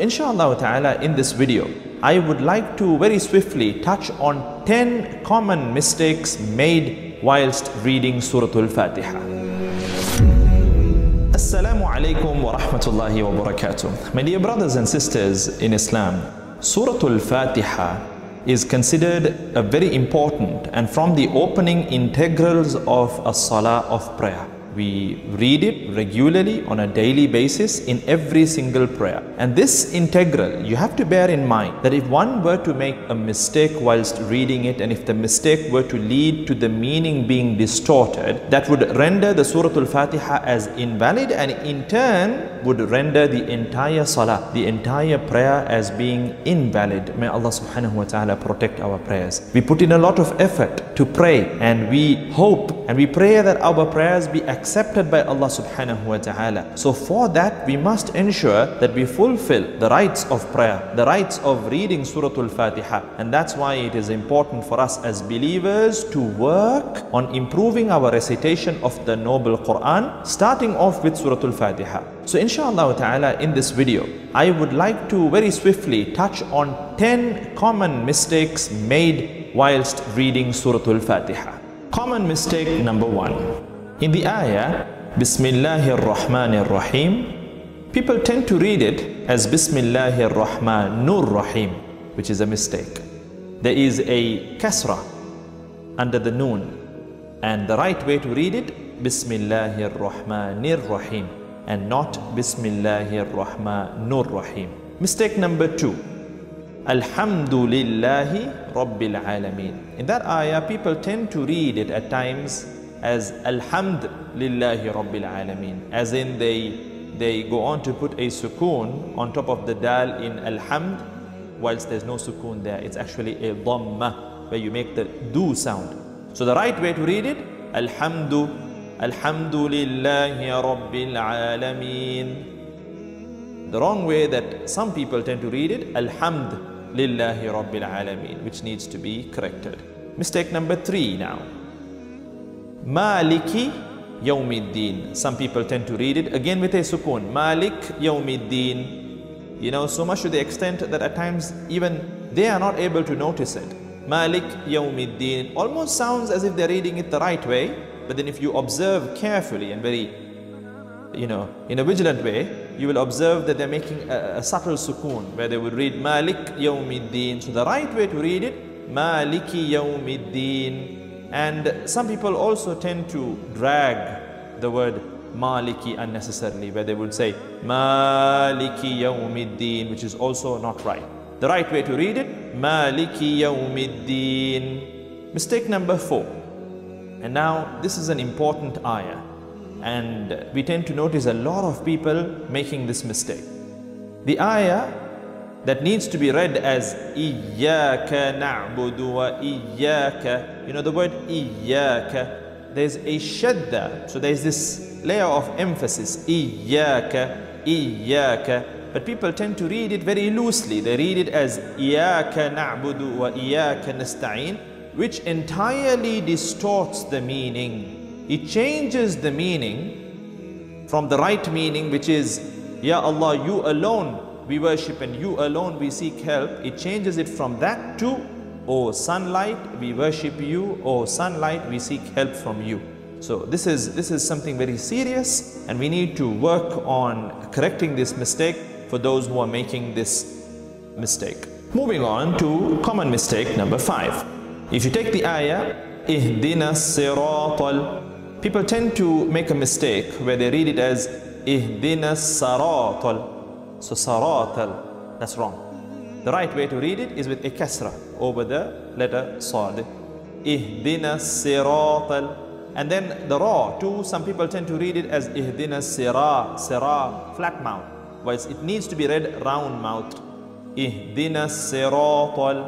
Inshallah ta'ala in this video, I would like to very swiftly touch on 10 common mistakes made whilst reading Surah Al-Fatiha. Assalamu alaikum wa rahmatullahi wa barakatuh. My dear brothers and sisters in Islam, Surah Al-Fatiha is considered a very important and from the opening integrals of a salah of prayer. We read it regularly on a daily basis in every single prayer. And this integral, you have to bear in mind that if one were to make a mistake whilst reading it and if the mistake were to lead to the meaning being distorted, that would render the Surah Al-Fatiha as invalid and in turn would render the entire salah, the entire prayer as being invalid. May Allah subhanahu wa ta'ala protect our prayers. We put in a lot of effort to pray and we hope and we pray that our prayers be accepted accepted by Allah subhanahu wa ta'ala. So for that we must ensure that we fulfill the rights of prayer, the rights of reading Surah Al-Fatiha. And that's why it is important for us as believers to work on improving our recitation of the noble Quran, starting off with Surah Al-Fatiha. So inshallah ta'ala in this video, I would like to very swiftly touch on 10 common mistakes made whilst reading Surah Al-Fatiha. Common mistake number one. In the ayah, Bismillahir Rahmanir Rahim, people tend to read it as Bismillahir Rahmanur Rahim, which is a mistake. There is a kasra under the noon, and the right way to read it, Bismillahir Rahmanir Rahim, and not Bismillahir Rahmanur Rahim. Mistake number two, Alhamdulillahi Rabbil Alameen. In that ayah, people tend to read it at times as Alhamd Lillahi Rabbil Alameen. As in they, they go on to put a sukoon on top of the dal in Alhamd whilst there's no sukoon there. It's actually a dhamma where you make the do sound. So the right way to read it, Alhamdu, Alhamdulillahi Rabbil Alameen. The wrong way that some people tend to read it, Alhamd Lillahi Rabbil Alameen, which needs to be corrected. Mistake number three now. Maliki Yawmiddin. Some people tend to read it again with a sukoon. Malik Yawmiddin. You know, so much to the extent that at times even they are not able to notice it. Malik Yawmiddin almost sounds as if they're reading it the right way, but then if you observe carefully and very, you know, in a vigilant way, you will observe that they're making a, a subtle sukoon where they would read Malik Yawmiddin. So the right way to read it, Maliki Yawmiddin. And some people also tend to drag the word Maliki unnecessarily, where they would say Maliki Yawmiddin, which is also not right. The right way to read it, Maliki Yawmiddin. Mistake number four. And now this is an important ayah. And we tend to notice a lot of people making this mistake. The ayah that needs to be read as Iyaka na'budu wa Iyaka. You know the word Iyaka, there's a shadda. So there's this layer of emphasis. Iyaka, Iyaka. But people tend to read it very loosely. They read it as na'budu wa Iyaka nasta'in, which entirely distorts the meaning. It changes the meaning from the right meaning, which is, Ya Allah, you alone we worship and you alone we seek help, it changes it from that to, O sunlight, we worship you, O sunlight, we seek help from you. So this is, this is something very serious and we need to work on correcting this mistake for those who are making this mistake. Moving on to common mistake number five. If you take the ayah, people tend to make a mistake where they read it as. So saratal, that's wrong. The right way to read it is with a kasra over the letter sad. Ihdina siratal. And then the ra too, some people tend to read it as ihdina sira, sira, flat mouth. Whilst it needs to be read round mouth. Ihdina siratal.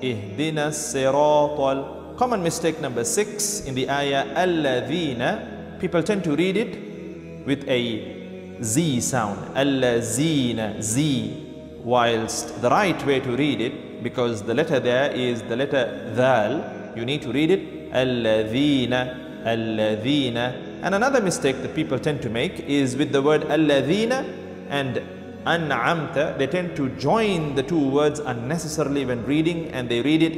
Ihdina siratal. Common mistake number six in the ayah alladhina. People tend to read it with a Z sound. Allazina, Z whilst the right way to read it because the letter there is the letter dhal you need to read it alladhina alladhina and another mistake that people tend to make is with the word alladhina and an'amta they tend to join the two words unnecessarily when reading and they read it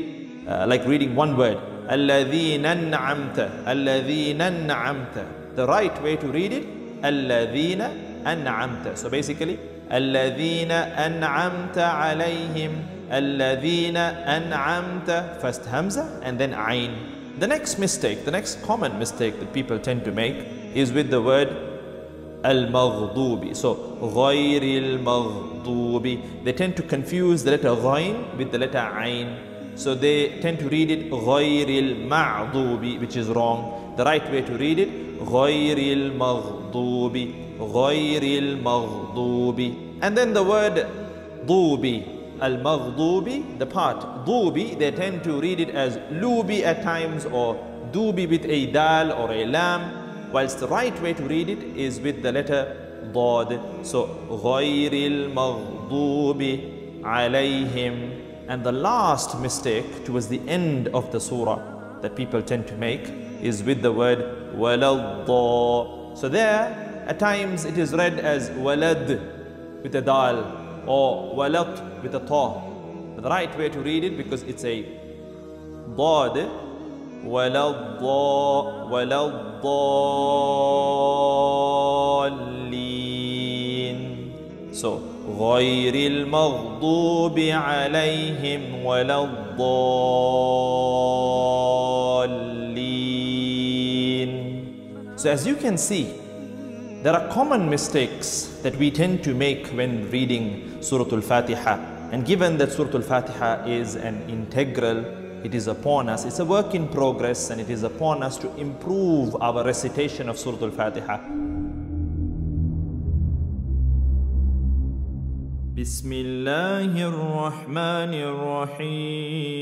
uh, like reading one word alladhina an'amta alladhina an'amta. The right way to read it alladhina an'amta. So basically الَّذِينَ أَنْعَمْتَ عَلَيْهِمْ الَّذِينَ أَنْعَمْتَ First Hamza and then Ain. The next mistake, the next common mistake that people tend to make is with the word al-maghdubi. So, غير المغضوب. They tend to confuse the letter ghain with the letter ain. So they tend to read it غير المغضوب, which is wrong. The right way to read it غير المغضوب, غير المغضوب. And then the word dubi, al-maghdubi, the part dubi, they tend to read it as lubi at times or dubi with a dal or a lam whilst the right way to read it is with the letter Dad. So, غَيْرِ الْمَغْضُوبِ عَلَيْهِمْ And the last mistake towards the end of the surah that people tend to make is with the word وَلَضَّى So there, at times it is read as walad with a dal or walat with a ta. The right way to read it because it's a dad ولا الضال ولا الضالين so غير المغضوب عليهم ولا الضالين so as you can see there are common mistakes that we tend to make when reading Surah Al-Fatiha and given that Surah Al-Fatiha is an integral it is upon us. It's a work in progress and it is upon us to improve our recitation of Surah Al-Fatiha. بسم الله الرحمن الرحيم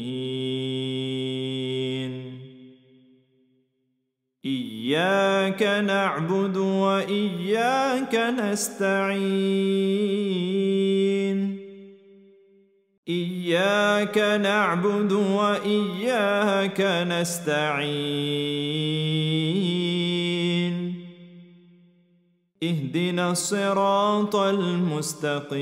إياك نعبد وإياك نستعين. إياك نعبد وإياك نستعين. اهدنا الصراط المستقيم.